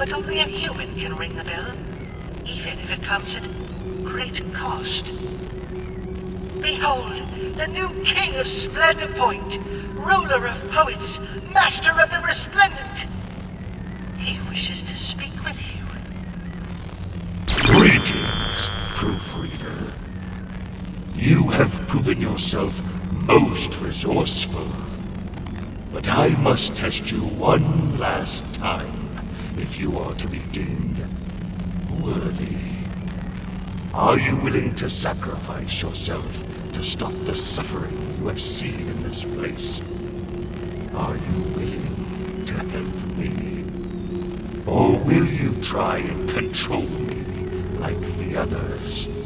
but only a human can ring the bell, even if it comes at great cost. Behold, the new king of Splendor Point, ruler of poets, master of the resplendent. He wishes to speak with you. Greetings, proofreader. You have proven yourself most resourceful. But I must test you one last time if you are to be deemed worthy. Are you willing to sacrifice yourself to stop the suffering you have seen in this place? Are you willing to help me? Or will you try and control me like the others?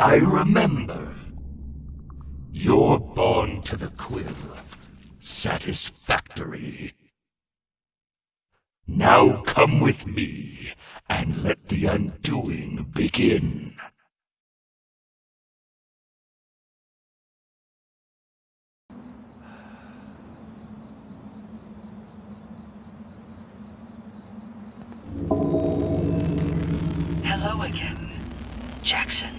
I remember. You're born to the quill. Satisfactory. Now come with me, and let the undoing begin. Hello again, Jackson.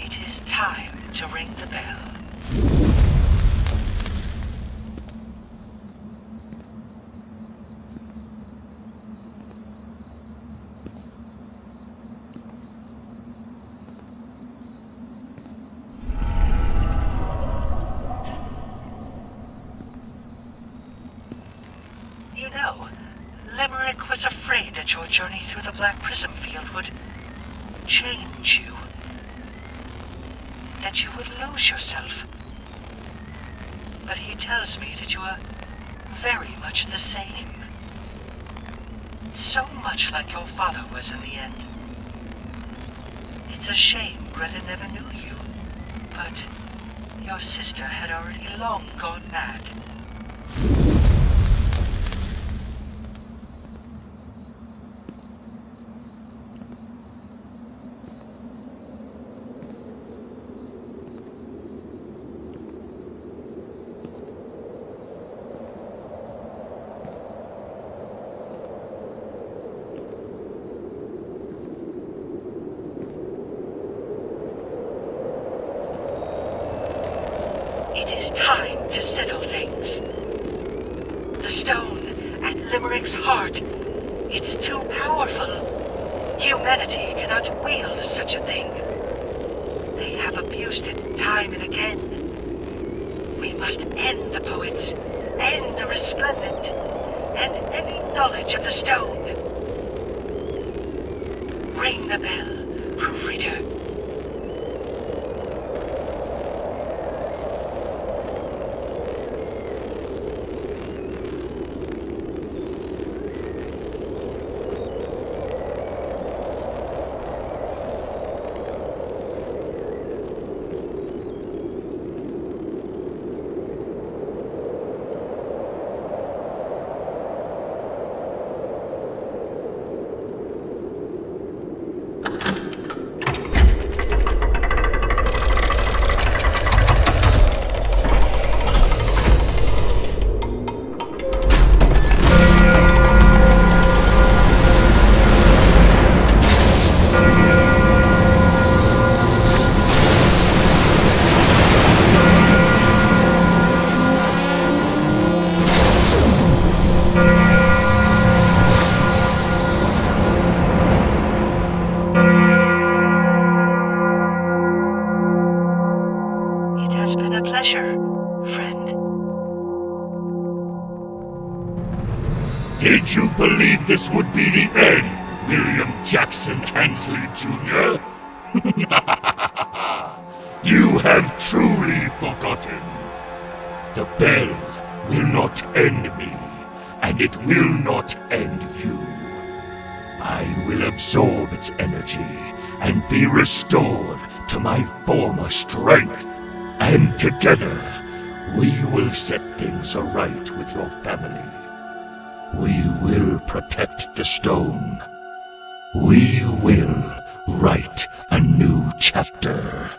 It is time to ring the bell. You know, Limerick was afraid that your journey through the Black Prism Field would change you. That you would lose yourself. But he tells me that you are very much the same. So much like your father was in the end. It's a shame Greta never knew you, but your sister had already long gone mad. It will not end you. I will absorb its energy and be restored to my former strength. And together, we will set things aright with your family. We will protect the stone. We will write a new chapter.